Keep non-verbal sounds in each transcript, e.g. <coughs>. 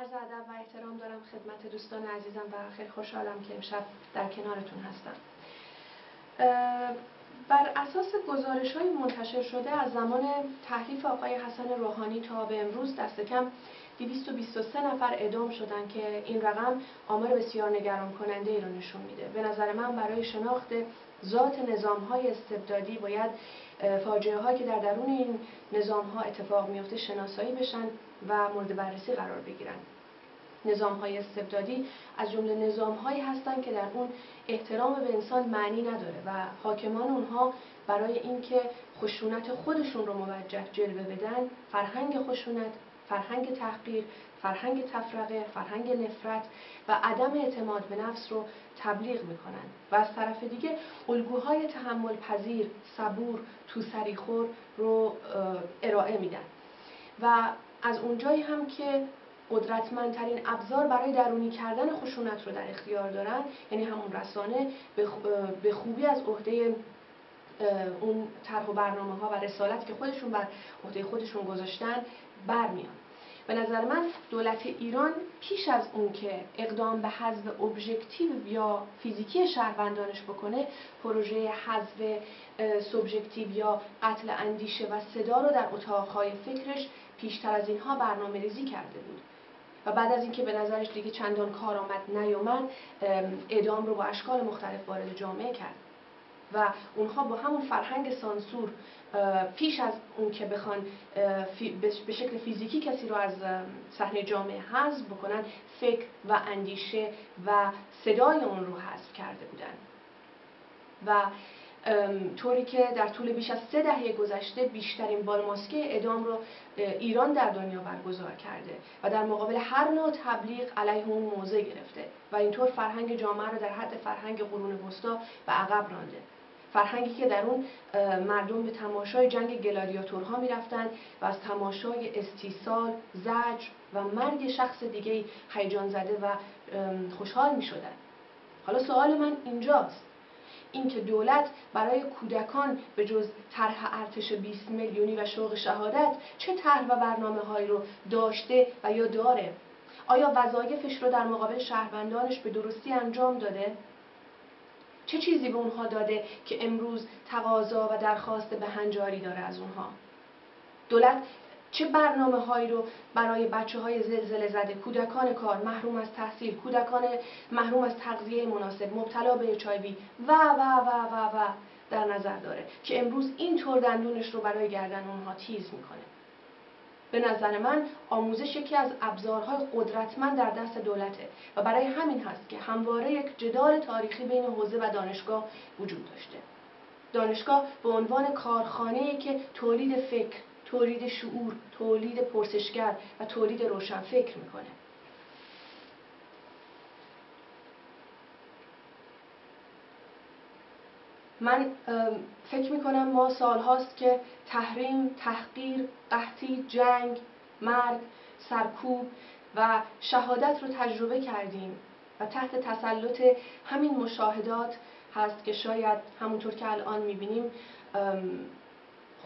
عرض ادب و احترام دارم خدمت دوستان عزیزم و خیلی خوشحالم که امشب در کنارتون هستم. بر اساس گزارش های منتشر شده از زمان تحریف آقای حسن روحانی تا به امروز دست کم 223 نفر اعدام شدن که این رقم آمار بسیار نگران کننده ای رو نشون میده. به نظر من برای شناخت ذات نظام های استبدادی باید فاجعه هایی که در درون این نظام ها اتفاق میفته شناسایی بشن و مورد بررسی قرار بگیرن. نظام های استبدادی از جمله نظام هایی هستند که در اون احترام به انسان معنی نداره و حاکمان اونها برای اینکه خشونت خودشون رو موجه جلوه بدن فرهنگ خشونت فرهنگ تحقیر فرهنگ تفرقه فرهنگ نفرت و عدم اعتماد به نفس رو تبلیغ می‌کنن. و از طرف دیگه الگوهای تحمل پذیر صبور تو سریخور رو ارائه میدن. و از اونجایی هم که قدرتمندترین ابزار برای درونی کردن خشونت رو در اختیار دارن. یعنی همون رسانه به خوبی از عهده اون طرح و برنامه ها و رسالت که خودشون بر عهده خودشون گذاشتن برمیان. به نظر من دولت ایران پیش از اون که اقدام به حذف ابژکتیو یا فیزیکی شهروندانش بکنه پروژه حذف سوبژکتیو یا قتل اندیشه و صدا رو در اتاقهای فکرش پیشتر از اینها برنامه ریزی کرده بود. و بعد از اینکه به نظرش دیگه چندان کارآمد نیامد اعدام رو با اشکال مختلف وارد جامعه کرد. و اونها با همون فرهنگ سانسور پیش از اون که بخوان به شکل فیزیکی کسی رو از صحنه جامعه حذف بکنن فکر و اندیشه و صدای اون رو حذف کرده بودن. و طوری که در طول بیش از سه دهه گذشته بیشترین بالماسکه اعدام رو ایران در دنیا برگزار کرده و در مقابل هر نوع تبلیغ علیه اون موضع گرفته و اینطور فرهنگ جامعه رو در حد فرهنگ قرون وسطا به عقب رانده فرهنگی که در اون مردم به تماشای جنگ گلادیاتورها می‌رفتند و از تماشای استیصال، زجر و مرگ شخص دیگه هیجان زده و خوشحال می شدن. حالا سوال من اینجاست اینکه دولت برای کودکان به جز طرح ارتش 20 میلیونی و شوق شهادت چه طرح و برنامه هایی رو داشته و یا داره؟ آیا وظایفش رو در مقابل شهروندانش به درستی انجام داده؟ چه چیزی به اونها داده که امروز تقاضا و درخواست به هنجاری داره از اونها؟ دولت چه برنامه هایی رو برای بچه های زلزله زده کودکان کار محروم از تحصیل کودکان محروم از تغذیه مناسب مبتلا به اچایوی و و و و و در نظر داره که امروز این طور دندونش رو برای گردن اونها تیز می‌کنه. به نظر من آموزش یکی از ابزارهای قدرتمند در دست دولته و برای همین هست که همواره یک جدال تاریخی بین حوزه و دانشگاه وجود داشته. دانشگاه به عنوان کارخانه‌ای که تولید فکر تولید شعور تولید پرسشگر و تولید روشنفکر می‌کنه. من فکر می‌کنم ما سالهاست که تحریم، تحقیر، قحطی، جنگ، مرگ، سرکوب و شهادت رو تجربه کردیم و تحت تسلط همین مشاهدات هست که شاید همونطور که الان می‌بینیم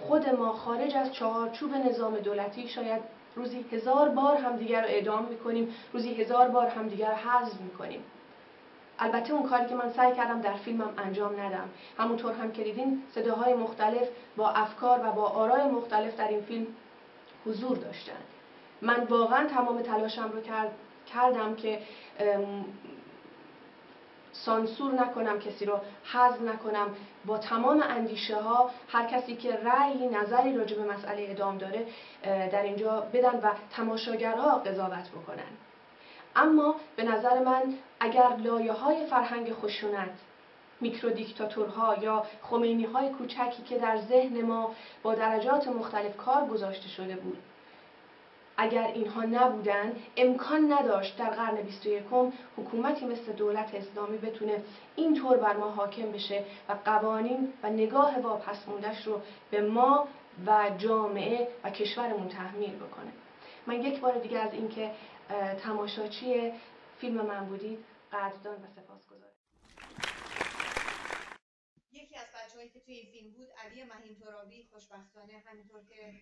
خود ما خارج از چهارچوب نظام دولتی شاید روزی هزار بار همدیگر رو اعدام می‌کنیم روزی هزار بار همدیگر حذف می‌کنیم. البته اون کاری که من سعی کردم در فیلمم انجام ندم. همونطور هم که دیدین صداهای مختلف با افکار و با آرای مختلف در این فیلم حضور داشتن. من واقعا تمام تلاشم رو کردم که سانسور نکنم کسی رو حذف نکنم. با تمام اندیشه ها هر کسی که رأی نظری راجع به مسئله ادام داره در اینجا بدن و تماشاگرها قضاوت بکنن. اما به نظر من اگر لایه های فرهنگ خشونت میکرو دیکتاتورها یا خمینی های کوچکی که در ذهن ما با درجات مختلف کار گذاشته شده بود اگر اینها نبودن امکان نداشت در قرن 21 حکومتی مثل دولت اسلامی بتونه اینطور بر ما حاکم بشه و قوانین و نگاه واپس رو به ما و جامعه و کشورمون تحمیل بکنه. من یک بار دیگه از اینکه تماشاچی فیلم من بودید قدردان و سپاسگزارم. یکی از بچه‌هایی که توی این فیلم بود علی مهین ترابی خوشبختانه همینطور که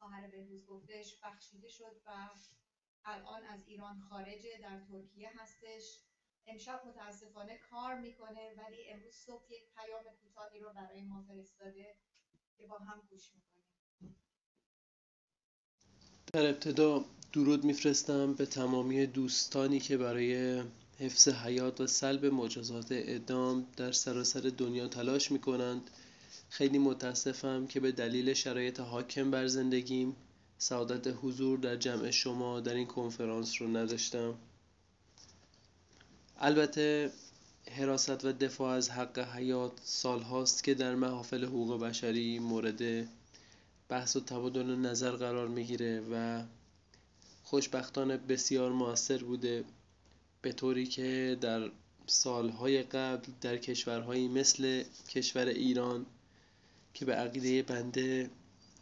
خواهر بهروز گفتش بخشیده شد و الان از ایران خارجه در ترکیه هستش. امشب متاسفانه کار می‌کنه ولی امروز صبح یک پیام کوتاهی رو برای ما فرستاده که با هم گوش می‌کنیم. در ابتدا درود میفرستم به تمامی دوستانی که برای حفظ حیات و سلب مجازات اعدام در سراسر دنیا تلاش می‌کنند. خیلی متاسفم که به دلیل شرایط حاکم بر زندگیم سعادت حضور در جمع شما در این کنفرانس رو نداشتم. البته حراست و دفاع از حق حیات سالهاست که در محافل حقوق بشری مورد بحث و تبادل نظر قرار می‌گیره و خوشبختانه بسیار موثر بوده به طوری که در سالهای قبل در کشورهایی مثل کشور ایران که به عقیده بنده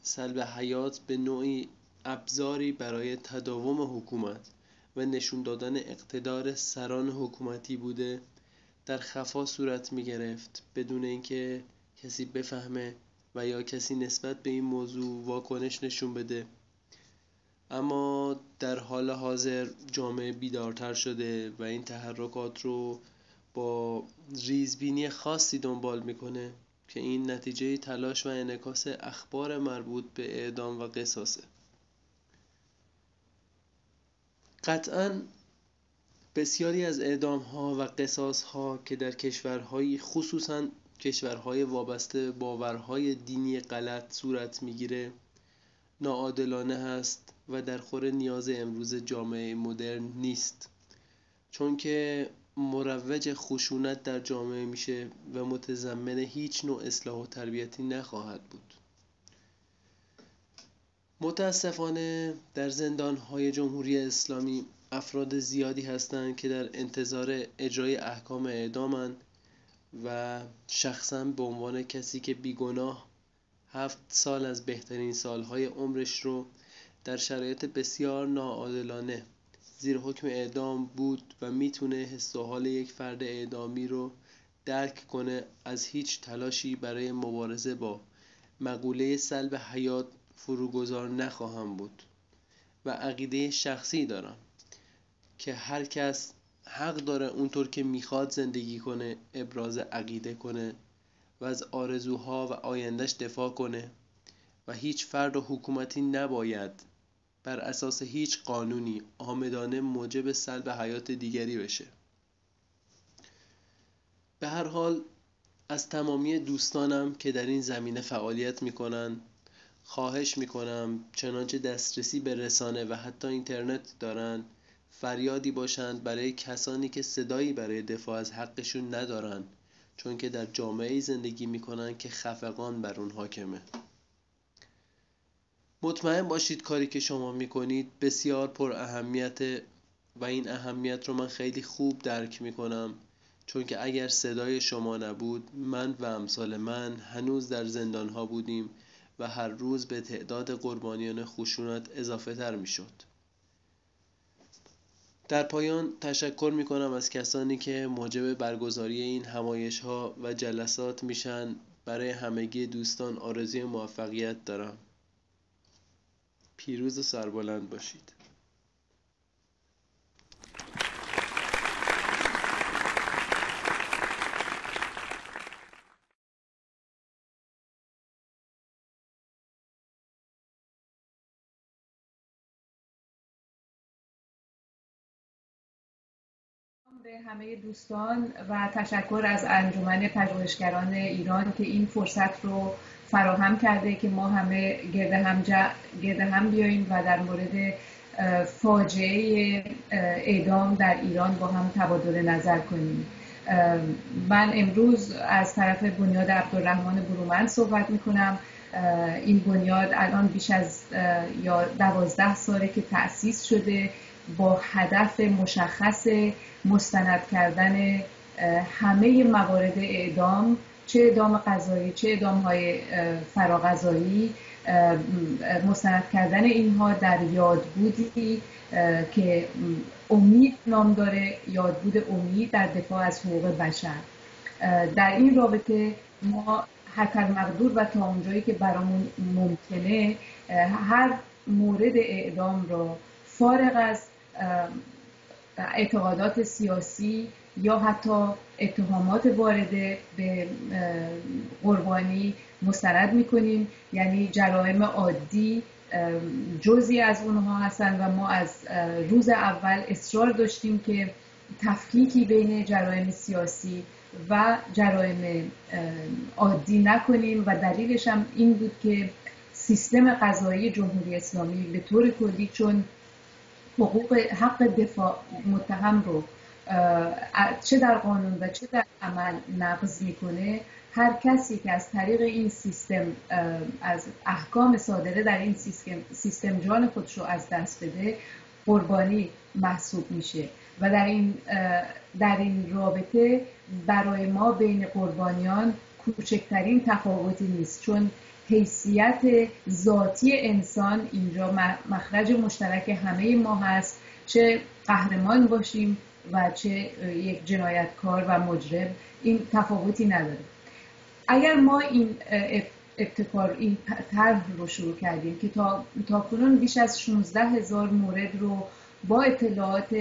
سلب حیات به نوعی ابزاری برای تداوم حکومت و نشون دادن اقتدار سران حکومتی بوده در خفا صورت می گرفت بدون اینکه کسی بفهمه و یا کسی نسبت به این موضوع واکنش نشون بده. اما در حال حاضر جامعه بیدارتر شده و این تحرکات رو با ریزبینی خاصی دنبال می‌کنه. که این نتیجه تلاش و انعکاس اخبار مربوط به اعدام و قصاصه. قطعا بسیاری از اعدام ها و قصاص ها که در کشورهایی خصوصا کشورهای وابسته باورهای دینی غلط صورت می‌گیره ناعادلانه هست و در خور نیاز امروز جامعه مدرن نیست. چون که مروج خشونت در جامعه میشه و متضمن هیچ نوع اصلاح و تربیتی نخواهد بود. متاسفانه در زندانهای جمهوری اسلامی افراد زیادی هستند که در انتظار اجرای احکام اعدامند و شخصا به عنوان کسی که بیگناه هفت سال از بهترین سالهای عمرش رو در شرایط بسیار ناعادلانه زیر حکم اعدام بود و می‌تونه حس و حال یک فرد اعدامی رو درک کنه از هیچ تلاشی برای مبارزه با مقوله سلب حیات فروگذار نخواهم بود و عقیده شخصی دارم که هر کس حق داره اونطور که می‌خواد زندگی کنه ابراز عقیده کنه و از آرزوها و آیندهش دفاع کنه و هیچ فرد و حکومتی نباید بر اساس هیچ قانونی آمدانه موجب سلب حیات دیگری بشه. به هر حال از تمامی دوستانم که در این زمینه فعالیت می‌کنن خواهش می‌کنم چنانچه دسترسی به رسانه و حتی اینترنت دارن فریادی باشند برای کسانی که صدایی برای دفاع از حقشون ندارن چون که در جامعه زندگی می‌کنن که خفقان بر اون حاکمه. مطمئن باشید کاری که شما می‌کنید بسیار پر اهمیت و این اهمیت رو من خیلی خوب درک می‌کنم. چون که اگر صدای شما نبود من و امثال من هنوز در زندان ها بودیم و هر روز به تعداد قربانیان خشونت اضافه تر می شد. در پایان تشکر می کنم از کسانی که موجب برگزاری این همایش ها و جلسات میشن. برای همگی دوستان آرزوی موفقیت دارم. پیروز و سربلند باشید. به همه دوستان و تشکر از انجمن پژوهشگران ایران که این فرصت رو فراهم کرده که ما همه گرد هم, گرد هم بیاییم و در مورد فاجعه اعدام در ایران با هم تبادل نظر کنیم. من امروز از طرف بنیاد عبدالرحمن برومند صحبت می‌کنم. این بنیاد الان بیش از یا دوازده ساله که تأسیس شده با هدف مشخص مستند کردن همه موارد اعدام چه اعدام قضایی چه اعدام های فراغذایی مستند کردن اینها در یادبودی که امید نام داره یادبود امید در دفاع از حقوق بشر. در این رابطه ما حتی مقدور و تا اونجایی که برامون ممکنه هر مورد اعدام را فارغ از اعتقادات سیاسی یا حتی اتهامات وارده به قربانی مسترد می‌کنیم. یعنی جرائم عادی جزی از اونها هستن و ما از روز اول اصرار داشتیم که تفکیکی بین جرائم سیاسی و جرائم عادی نکنیم و دلیلش هم این بود که سیستم قضایی جمهوری اسلامی به طور کلی چون حقوق حق دفاع متهم رو چه در قانون و چه در عمل نقض می‌کنه هر کسی که از طریق این سیستم از احکام صادره در این سیستم, سیستم جان خودش رو از دست بده قربانی محسوب میشه. و در این, در این رابطه برای ما بین قربانیان کوچکترین تفاوتی نیست چون حیثیت ذاتی انسان اینجا مخرج مشترک همه ما هست. چه قهرمان باشیم و چه یک جنایتکار و مجرم این تفاوتی نداره. اگر ما این ابتکار این طرح رو شروع کردیم که تا, تا کنون بیش از 16 هزار مورد رو با اطلاعات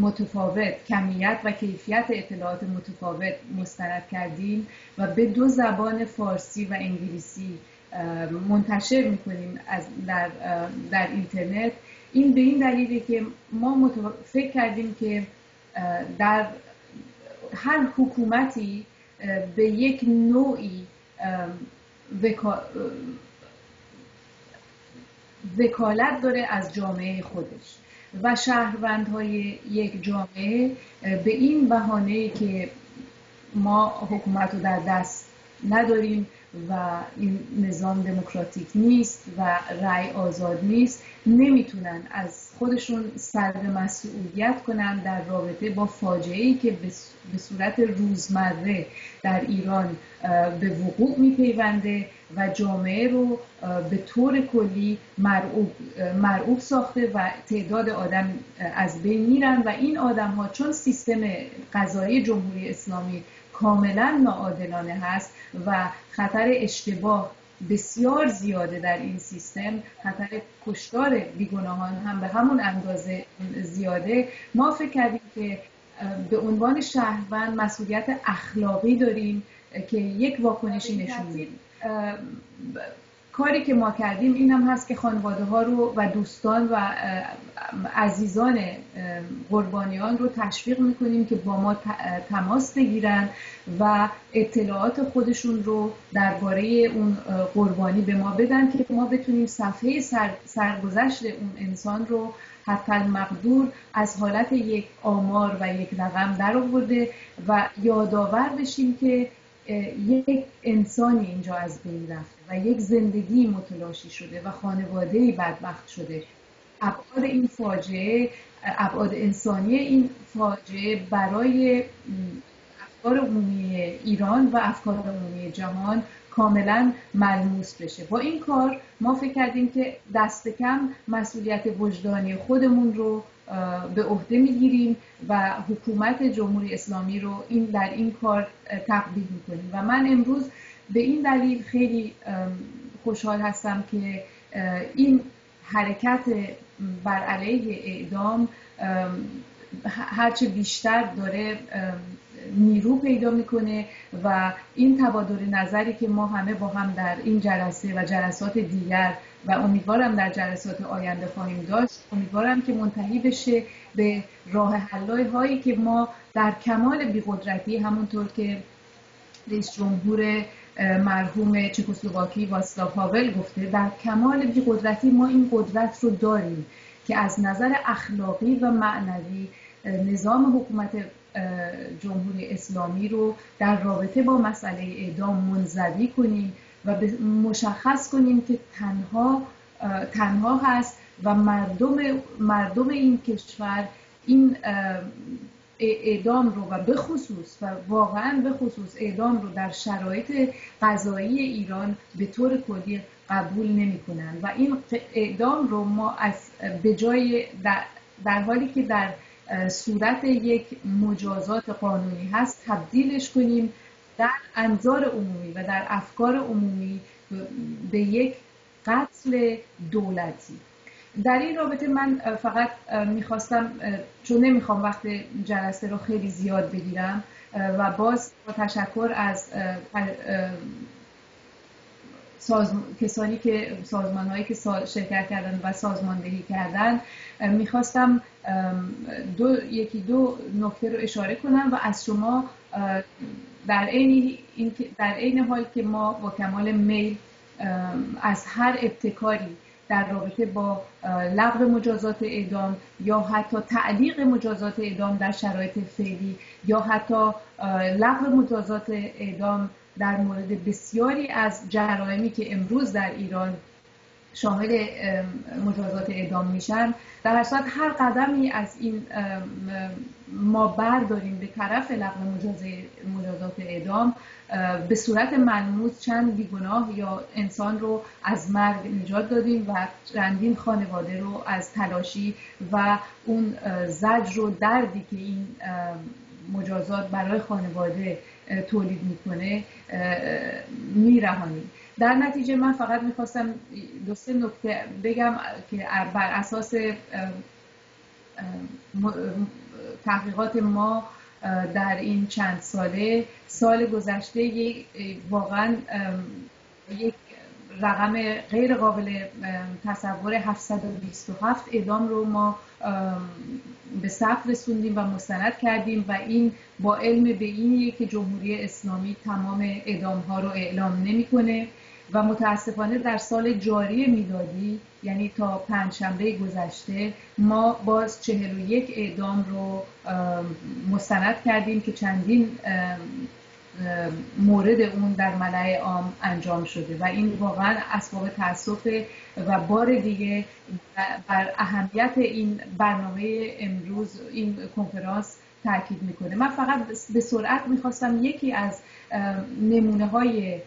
متفاوت کمیت و کیفیت اطلاعات متفاوت مستند کردیم و به دو زبان فارسی و انگلیسی منتشر می‌کنیم از در, در اینترنت این به این دلیله که ما فکر کردیم که در هر حکومتی به یک نوعی وکالت داره از جامعه خودش و شهروندهای یک جامعه به این بهانه که ما حکومت رو در دست نداریم و این نظام دموکراتیک نیست و رأی آزاد نیست نمی‌تونن از خودشون سر مسئولیت کنن در رابطه با فاجعه ای که به صورت روزمره در ایران به وقوع میپیونده و جامعه رو به طور کلی مرعوب, ساخته و تعداد آدم از بین میرن و این آدم ها چون سیستم قضایی جمهوری اسلامی کاملا ناعادلانه هست و خطر اشتباه بسیار زیاده در این سیستم. خطر کشتار بیگناهان هم به همون اندازه زیاده. ما فکر کردیم که به عنوان شهروند مسئولیت اخلاقی داریم که یک واکنشی نشون بدیم کاری که ما کردیم این هم هست که خانواده ها رو و دوستان و عزیزان قربانیان رو تشویق می‌کنیم که با ما تماس بگیرن و اطلاعات خودشون رو درباره اون قربانی به ما بدن که ما بتونیم صفحه سرگذشت اون انسان رو حتی مقدور از حالت یک آمار و یک رقم در آورده و یادآور بشیم که یک انسانی اینجا از بین رفته و یک زندگی متلاشی شده و خانواده بدبخت شده. ابعاد این فاجعه ابعاد انسانی این فاجعه برای افکار عمومی ایران و افکار عمومی جهان کاملا ملموس بشه. با این کار ما فکر کردیم که دست کم مسئولیت وجدانی خودمون رو به عهده می‌گیریم و حکومت جمهوری اسلامی رو این در این کار تقبیل می‌کنیم. و من امروز به این دلیل خیلی خوشحال هستم که این حرکت بر علیه اعدام هرچه بیشتر داره نیرو پیدا می‌کنه و این تبادل نظری که ما همه با هم در این جلسه و جلسات دیگر و امیدوارم در جلسات آینده خواهیم داشت. امیدوارم که منتهی بشه به راه حلای هایی که ما در کمال بیقدرتی همونطور که رئیس جمهور مرحوم چکسلواکی واسلاو هاول گفته در کمال بیقدرتی ما این قدرت رو داریم که از نظر اخلاقی و معنوی نظام حکومت جمهوری اسلامی رو در رابطه با مسئله اعدام منزوی کنیم. و مشخص کنیم که تنها تنها هست و مردم مردم این کشور این اعدام رو و به خصوص و واقعا به خصوص اعدام رو در شرایط قضایی ایران به طور کلی قبول نمی کنن و این اعدام رو ما از به جای در, در حالی که در صورت یک مجازات قانونی هست تبدیلش کنیم در انظار عمومی و در افکار عمومی به یک قتل دولتی. در این رابطه من فقط می‌خواستم چون نمی‌خوام وقت جلسه رو خیلی زیاد بگیرم و باز با تشکر از کسانی که سازمان هایی که شرکت کردن و سازماندهی کردن می‌خواستم دو، یکی دو نکته رو اشاره کنم و از شما در عین در عین حال که ما با کمال میل از هر ابتکاری در رابطه با لغو مجازات اعدام یا حتی تعلیق مجازات اعدام در شرایط فعلی یا حتی لغو مجازات اعدام در مورد بسیاری از جرائمی که امروز در ایران شامل مجازات اعدام میشن. در صورت هر قدمی از این ما برداریم به طرف لغو مجازات اعدام به صورت ملموس چند بیگناه یا انسان رو از مرگ نجات دادیم و چندین خانواده رو از تلاشی و اون زجر و دردی که این مجازات برای خانواده تولید می‌کنه میرهانیم. در نتیجه من فقط می‌خواستم دو سه نکته بگم که بر اساس تحقیقات ما در این چند ساله سال گذشته واقعا یک رقم غیر قابل تصور 727 اعدام رو ما به ثبت رسوندیم و مستند کردیم و این با علم به اینیه که جمهوری اسلامی تمام اعدام ها رو اعلام نمی‌کنه. و متاسفانه در سال جاری میلادی یعنی تا پنجشنبه گذشته ما باز چهل و یک اعدام رو مستند کردیم که چندین مورد اون در ملع عام انجام شده و این واقعا اسباب تاسف و بار دیگه بر اهمیت این برنامه امروز این کنفرانس تاکید می‌کنه. من فقط به سرعت می‌خواستم یکی از نمونه های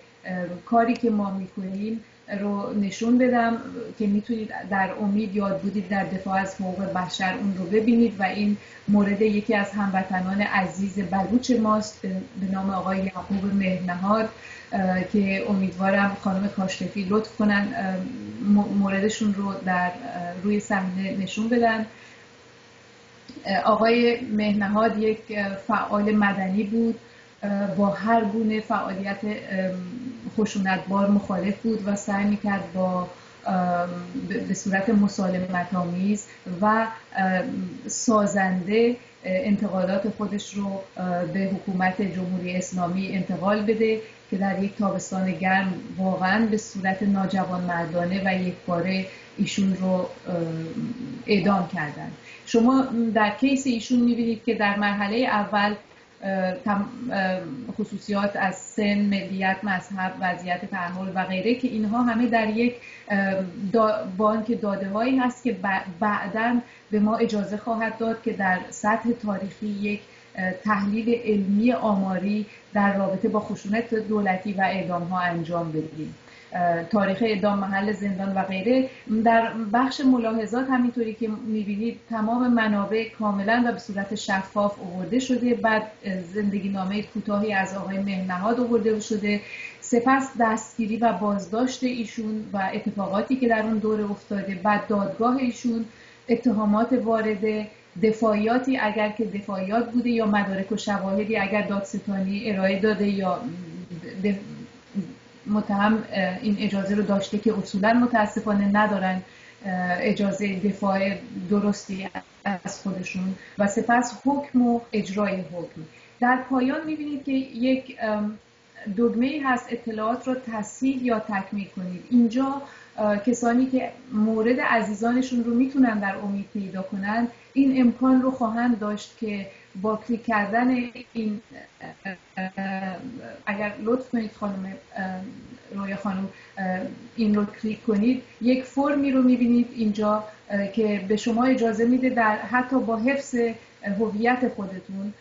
کاری که ما می‌کنیم رو نشون بدم که می‌تونید در امید یاد بودید در دفاع از حقوق بشر اون رو ببینید و این مورد یکی از هموطنان عزیز بلوچ ماست به نام آقای یعقوب مهرنهاد که امیدوارم خانم کاشتفی لطف کنن موردشون رو در روی صحنه نشون بدن. آقای مهنهاد یک فعال مدنی بود با هر گونه فعالیت خشونتبار مخالف بود و سعی می‌کرد با به صورت مسالمت آمیز و سازنده انتقادات خودش رو به حکومت جمهوری اسلامی انتقال بده که در یک تابستان گرم واقعا به صورت ناجوان مردانه و یک باره ایشون رو اعدام کردن. شما در کیس ایشون می‌بینید که در مرحله اول خصوصیات از سن، ملیت، مذهب، وضعیت تحمل و غیره که اینها همه در یک بانک داده هایی هست که بعدا به ما اجازه خواهد داد که در سطح تاریخی یک تحلیل علمی آماری در رابطه با خشونت دولتی و اعدام ها انجام بدیم. تاریخ اعدام محل زندان و غیره. در بخش ملاحظات همینطوری که می‌بینید تمام منابع کاملا و به صورت شفاف آورده شده. بعد زندگی نامه کوتاهی از آقای مهنهاد آورده شده. سپس دستگیری و بازداشت ایشون و اتفاقاتی که در اون دوره افتاده. بعد دادگاه ایشون اتهامات وارده دفاعیاتی اگر که دفاعیات بوده یا مدارک و شواهدی اگر دادستانی ارائه داده یا متهم این اجازه رو داشته که اصولا متاسفانه ندارن اجازه دفاع درستی از خودشون و سپس حکم و اجرای حکم. در پایان می‌بینید که یک دگمه هست اطلاعات رو تصحیح یا تکمیل کنید. اینجا کسانی که مورد عزیزانشون رو می‌تونن در امید پیدا کنن این امکان رو خواهند داشت که با کلیک کردن این اگر لطف کنید خانم روی خانم این رو کلیک کنید یک فرمی رو می‌بینید اینجا که به شما اجازه میده در حتی با حفظ هویت خودتون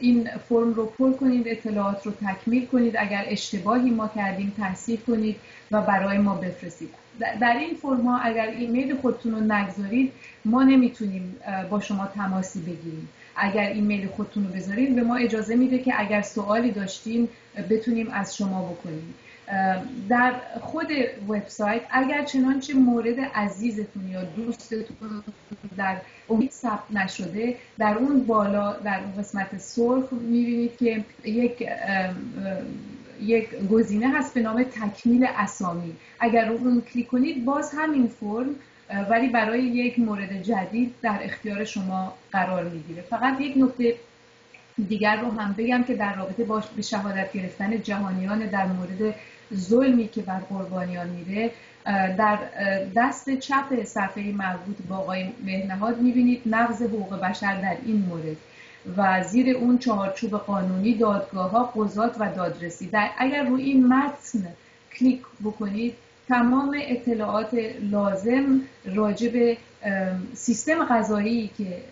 این فرم رو پر کنید اطلاعات رو تکمیل کنید اگر اشتباهی ما کردیم تصحیح کنید و برای ما بفرستید. در این فرم ها اگر ایمیل خودتون رو نگذارید ما نمی‌تونیم با شما تماسی بگیریم. اگر ایمیل خودتون رو بذارین به ما اجازه میده که اگر سوالی داشتین بتونیم از شما بکنیم. در خود وبسایت اگر چنانچه مورد عزیزتون یا دوستتون در امید ثبت نشده در اون بالا در اون قسمت سرخ می‌بینید که یک یک گزینه هست به نام تکمیل اسامی. اگر رو اون کلیک کنید باز همین فرم ولی برای یک مورد جدید در اختیار شما قرار می‌گیره. فقط یک نکته دیگر رو هم بگم که در رابطه با به شهادت گرفتن جهانیان در مورد ظلمی که بر قربانیان میره در دست چپ صفحه مربوط با آقای مهنهاد می‌بینید نقض حقوق بشر در این مورد و زیر اون چهارچوب قانونی دادگاه ها قضات و دادرسی. در اگر روی این متن کلیک بکنید تمام اطلاعات لازم راجع به سیستم غذایی که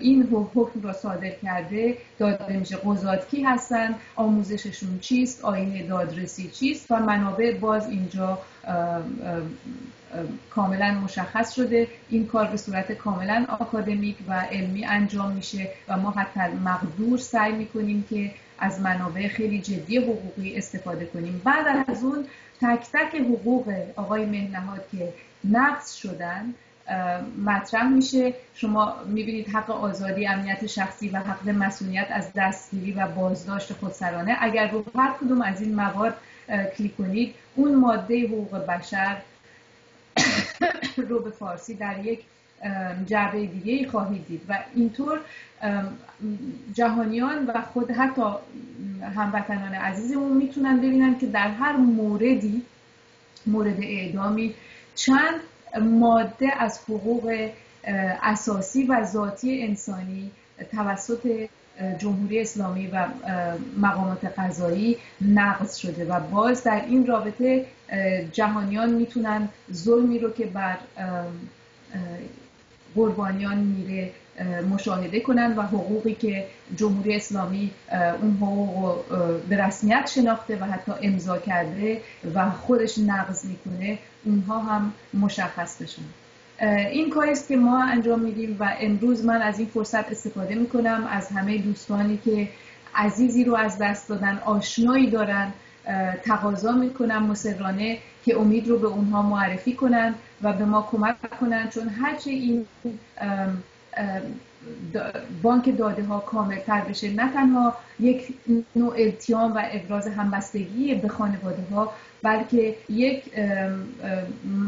این حکم را صادر کرده داده میشه قضات کی هستن آموزششون چیست آینه دادرسی چیست و منابع باز اینجا کاملا مشخص شده. این کار به صورت کاملا آکادمیک و علمی انجام میشه و ما حتی مقدور سعی می‌کنیم که از منابع خیلی جدی حقوقی استفاده کنیم. بعد از اون تک تک حقوق آقای مهنهاد که نقض شدن مطرح میشه. شما می‌بینید حق آزادی امنیت شخصی و حق مسئولیت از دستگیری و بازداشت خودسرانه. اگر رو هر کدوم از این مواد کلیک کنید اون ماده حقوق بشر <coughs> رو به فارسی در یک جعبه دیگه خواهید دید. و اینطور جهانیان و خود حتی هموطنان عزیزمون می‌تونن ببینن که در هر موردی مورد اعدامی چند ماده از حقوق اساسی و ذاتی انسانی توسط جمهوری اسلامی و مقامات قضایی نقض شده و باز در این رابطه جهانیان می‌تونن ظلمی رو که بر قربانیان میره مشاهده کنند و حقوقی که جمهوری اسلامی اون حقوق به رسمیت شناخته و حتی امضا کرده و خودش نقض می‌کنه اونها هم مشخص بشن. این کاری است که ما انجام میدیم و امروز من از این فرصت استفاده می‌کنم از همه دوستانی که عزیزی رو از دست دادن آشنایی دارن تقاضا می‌کنم مسررانه که امید رو به اونها معرفی کنن و به ما کمک کنن چون هرچه این بانک داده ها کامل تر بشه. نه تنها یک نوع التیام و ابراز همبستگی به خانواده ها بلکه یک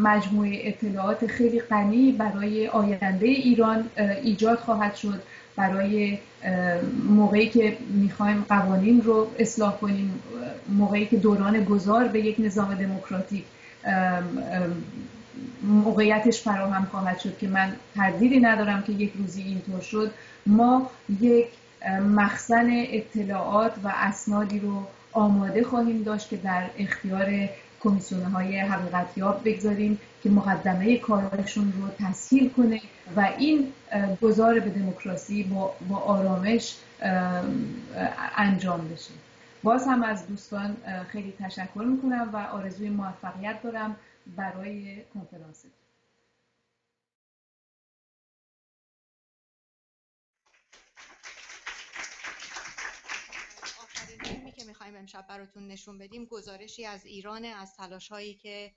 مجموعه اطلاعات خیلی غنی برای آینده ایران ایجاد خواهد شد. برای موقعی که می‌خوایم قوانین رو اصلاح کنیم موقعی که دوران گذار به یک نظام دموکراتیک موقعیتش فراهم خواهد شد که من تردیدی ندارم که یک روزی اینطور شد. ما یک مخزن اطلاعات و اسنادی رو آماده خواهیم داشت که در اختیار کمیسیون های حقیقتیاب بگذاریم که مقدمه کارشون رو تسهیل کنه و این گذار به دموکراسی با, با آرامش انجام بشه. باز هم از دوستان خیلی تشکر می‌کنم و آرزوی موفقیت دارم. برای کنفرانس آخرین که می‌خوایم امشب براتون نشون بدیم گزارشی از ایران از تلاش هایی که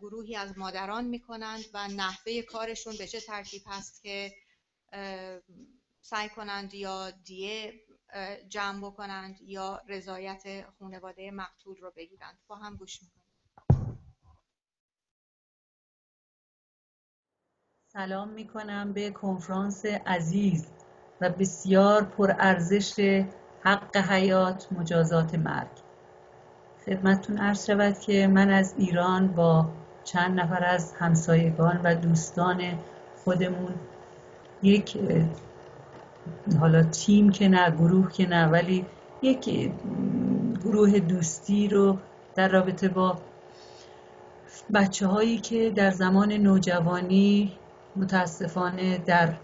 گروهی از مادران می‌کنند و نحوه کارشون به چه ترتیب هست که سعی کنند یا دیه جمع بکنند یا رضایت خانواده مقتول رو بگیرند. با هم گوش می‌کنیم. سلام می‌کنم به کنفرانس عزیز و بسیار پرارزش حق حیات مجازات مرگ. خدمتتون عرض شود که من از ایران با چند نفر از همسایگان و دوستان خودمون یک حالا تیم که نه گروه که نه ولی یک گروه دوستی رو در رابطه با بچه هایی که در زمان نوجوانی متاسفانه در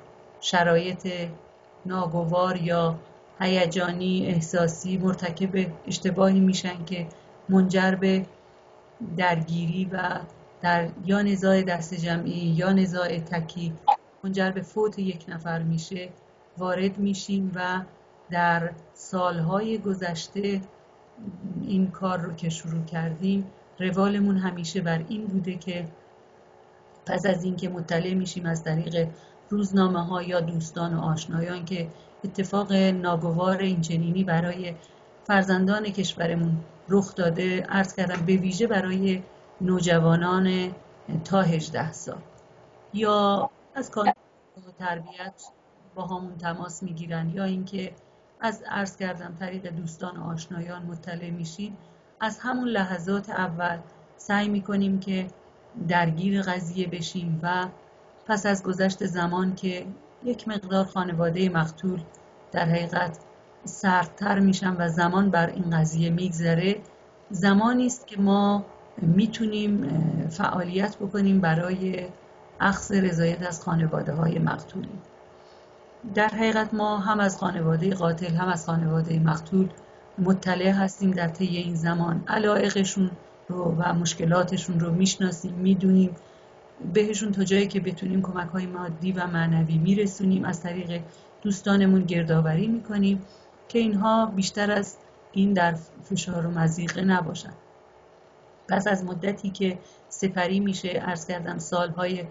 شرایط ناگوار یا هیجانی احساسی مرتکب اشتباهی میشن که منجر به درگیری و در یا نزاع دست جمعی یا نزاع تکی منجر به فوت یک نفر میشه وارد میشیم و در سالهای گذشته این کار رو که شروع کردیم روالمون همیشه بر این بوده که پس از اینکه مطلع میشیم از طریق روزنامه ها یا دوستان و آشنایان که اتفاق ناگوار اینچنینی برای فرزندان کشورمون رخ داده ارز کردم به ویژه برای نوجوانان تا 18 سال. یا از کار تربیت با همون تماس می‌گیرن یا اینکه از عرض کردم طریق دوستان و آشنایان مطلع میشیم از همون لحظات اول سعی می‌کنیم که درگیر قضیه بشیم و پس از گذشت زمان که یک مقدار خانواده مقتول در حقیقت سردتر میشن و زمان بر این قضیه میگذره زمانی است که ما می‌تونیم فعالیت بکنیم برای اخذ رضایت از خانواده های مقتولی در حقیقت ما هم از خانواده قاتل هم از خانواده مقتول مطلع هستیم در طی این زمان. علایقشون رو و مشکلاتشون رو می‌شناسیم می‌دونیم. بهشون تا جایی که بتونیم کمک های مادی و معنوی میرسونیم از طریق دوستانمون گردآوری می‌کنیم که اینها بیشتر از این در فشار و مزیقه نباشن. پس از مدتی که سپری میشه ارز کردم سالهای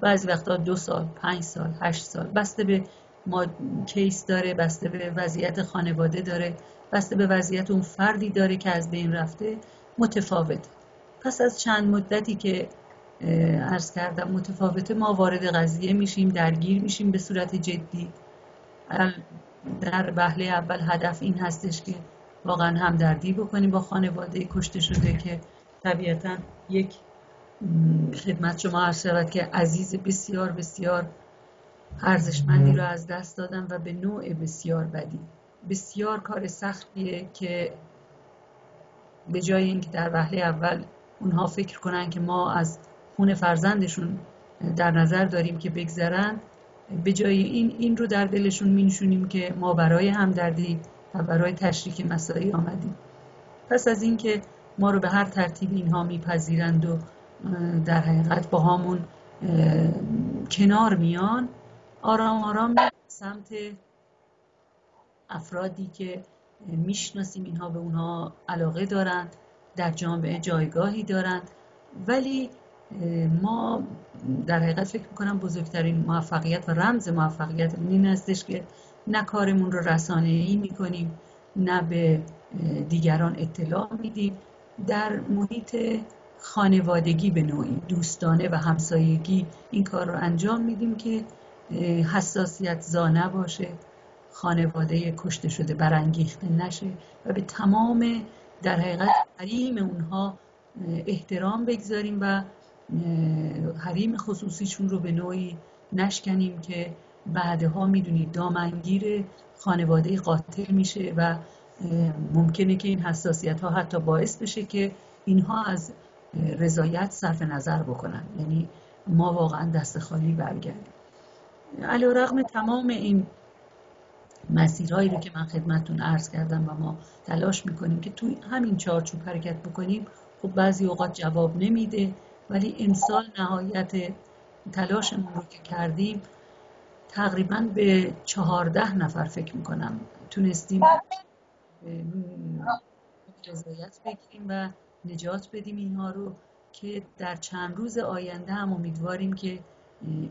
بعضی وقتا دو سال پنج سال هشت سال بسته به ما کیس داره بسته به وضعیت خانواده داره بسته به وضعیت اون فردی داره که از بین رفته. متفاوت. پس از چند مدتی که عرض کردم متفاوته ما وارد قضیه میشیم درگیر میشیم به صورت جدی. در بهله اول هدف این هستش که واقعا همدردی بکنیم با خانواده کشته شده که طبیعتا یک خدمت شما عرض شود که عزیز بسیار بسیار ارزشمندی رو از دست دادم و به نوع بسیار بدی. بسیار کار سختیه که به جای اینکه در وهله اول اونها فکر کنن که ما از خون فرزندشون در نظر داریم که بگذرن به جای این این رو در دلشون مینشونیم که ما برای همدردی و برای تشریک مسایی آمدیم. پس از اینکه ما رو به هر ترتیب اینها میپذیرند و در حقیقت با همون کنار میان آرام آرام سمت افرادی که می‌شناسیم اینها به اونها علاقه دارند در جامعه جایگاهی دارند. ولی ما در حقیقت فکر می‌کنم بزرگترین موفقیت و رمز موفقیت این هستش که نه کارمون رو رسانه ای می‌کنیم نه به دیگران اطلاع میدیم. در محیط خانوادگی به نوعی دوستانه و همسایگی این کار رو انجام میدیم که حساسیت زانه باشه خانواده کشته شده برانگیخته نشه و به تمام در حقیقت حریم اونها احترام بگذاریم و حریم خصوصیشون رو به نوعی نشکنیم که بعدها می‌دونید دامنگیر خانواده قاتل میشه و ممکنه که این حساسیت ها حتی باعث بشه که اینها از رضایت صرف نظر بکنن. یعنی ما واقعا دست خالی برگردیم. علی رغم تمام این مسیرهایی رو که من خدمتتون عرض کردم و ما تلاش می‌کنیم که توی همین چارچوب حرکت بکنیم خب بعضی اوقات جواب نمیده ولی امسال نهایت تلاشمون رو که کردیم تقریبا به چهارده نفر فکر می‌کنم تونستیم رضایت بگیریم و نجات بدیم اینها رو که در چند روز آینده هم امیدواریم که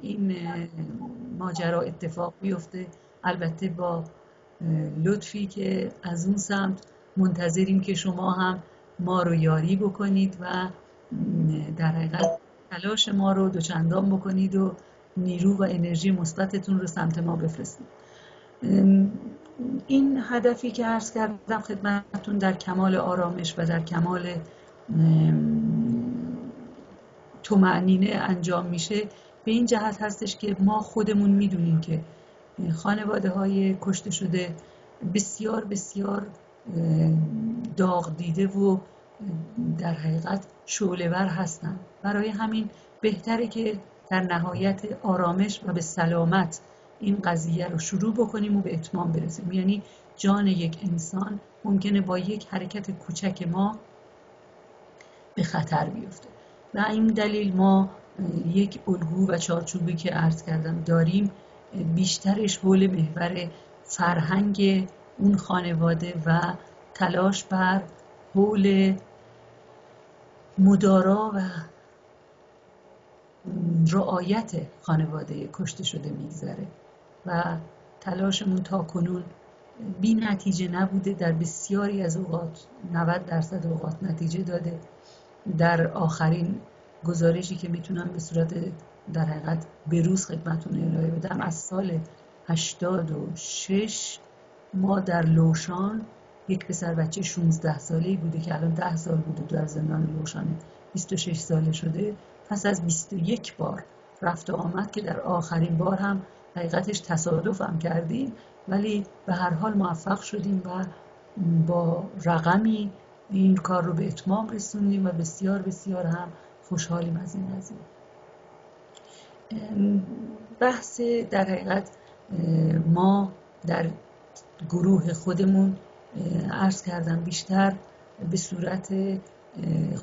این ماجرا اتفاق بیفته. البته با لطفی که از اون سمت منتظریم که شما هم ما رو یاری بکنید و در حقیقت تلاش ما رو دوچندان بکنید و نیرو و انرژی مثبتتون رو سمت ما بفرستید. این هدفی که عرض کردم خدمتتون در کمال آرامش و در کمال تومعنینه انجام میشه. به این جهت هستش که ما خودمون می‌دونیم که خانواده های کشته شده بسیار بسیار داغ دیده و در حقیقت شعلهور هستن برای همین بهتره که در نهایت آرامش و به سلامت این قضیه رو شروع بکنیم و به اتمام برسیم. یعنی جان یک انسان ممکنه با یک حرکت کوچک ما به خطر بیفته. و این دلیل ما یک الگو و چارچوبی که عرض کردم داریم بیشترش حول محور فرهنگ اون خانواده و تلاش بر حول مدارا و رعایت خانواده کشته شده میگذره. و تلاشمون تا کنون بی نتیجه نبوده در بسیاری از اوقات 90 درصد اوقات نتیجه داده. در آخرین گزارشی که می‌تونم به صورت در حقیقت بروز خدمتون ارائه بدم. از سال 86 ما در لوشان یک پسر بچه 16 ساله بوده که الان 10 سال بوده در زندان لوشانه 26 ساله شده. پس از 21 بار رفت و آمد که در آخرین بار هم حقیقتش تصادف هم کردیم. ولی به هر حال موفق شدیم و با رقمی این کار رو به اتمام رسوندیم و بسیار بسیار هم خوشحالیم از این قضیه. بحث در حقیقت ما در گروه خودمون عرض کردم بیشتر به صورت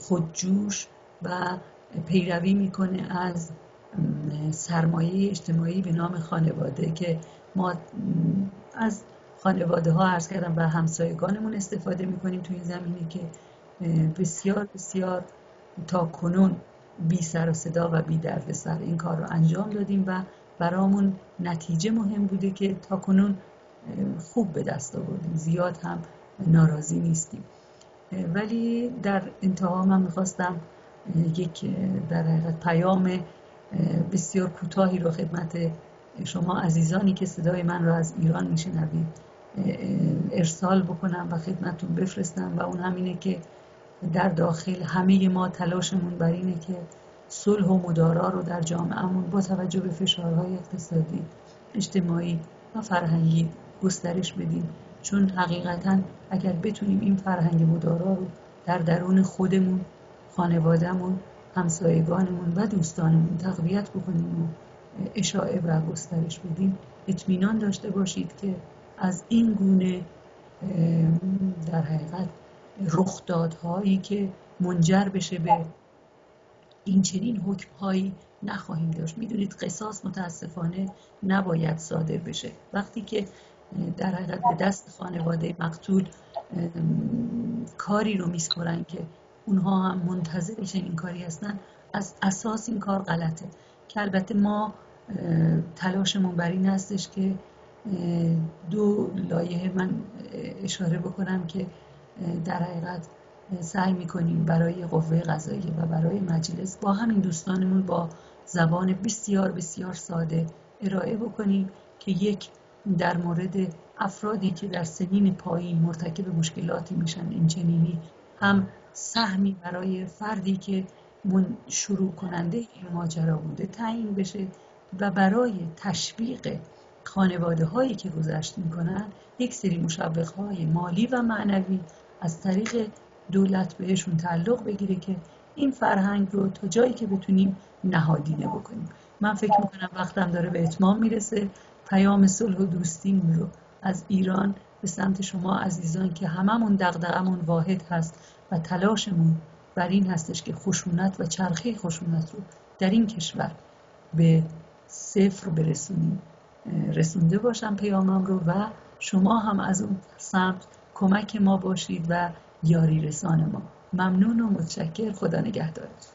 خودجوش و پیروی می‌کنه از سرمایه اجتماعی به نام خانواده که ما از خانواده ها عرض کردم و همسایگانمون استفاده می‌کنیم توی این زمینه که بسیار بسیار تا کنون بی سر و صدا و بی درد سر این کار رو انجام دادیم و برامون نتیجه مهم بوده که تا کنون خوب به دست آوردیم. زیاد هم ناراضی نیستیم. ولی در انتها من می‌خواستم یک در حقیقت پیام بسیار کوتاهی رو خدمت شما عزیزانی که صدای من را از ایران میشنوید ارسال بکنم و خدمتون بفرستم و اون همینه که در داخل همه ما تلاشمون بر اینه که صلح و مدارا رو در جامعهمون با توجه به فشارهای اقتصادی اجتماعی و فرهنگی گسترش بدیم. چون حقیقتا اگر بتونیم این فرهنگ مدارا رو در درون خودمون خانوادهمون همسایگانمون و دوستانمون تقویت بکنیم و اشاعه و گسترش بدیم اطمینان داشته باشید که از این گونه در حقیقت رخدادهایی که منجر بشه به این چنین حکمهایی نخواهیم داشت. می‌دونید قصاص متاسفانه نباید صادر بشه. وقتی که در حقیقت به دست خانواده مقتول کاری رو میسپرن که اونها هم منتظر این کاری هستن از اساس این کار غلطه. که البته ما تلاشمون بر این هستش که دو لایه من اشاره بکنم که در حقیقت سعی می‌کنیم برای قوه قضاییه و برای مجلس با همین دوستانمون با زبان بسیار بسیار ساده ارائه بکنیم که یک در مورد افرادی که در سنین پایین مرتکب مشکلاتی میشن این چنینی هم سهمی برای فردی که شروع کننده این ماجرا بوده تعیین بشه و برای تشویق خانواده هایی که گذشت می‌کنن یک سری مشوق های مالی و معنوی از طریق دولت بهشون تعلق بگیره که این فرهنگ رو تا جایی که بتونیم نهادینه بکنیم. من فکر می‌کنم وقتم داره به اتمام می‌رسه. پیام صلح و دوستی رو از ایران به سمت شما عزیزان که هممون دغدغمون واحد هست و تلاشمون بر این هستش که خشونت و چرخه خشونت رو در این کشور به صفر برسونیم. رسونده باشم پیامم رو و شما هم از اون سمت کمک ما باشید و یاری رسان ما. ممنون و متشکر. خدا نگهدارتون.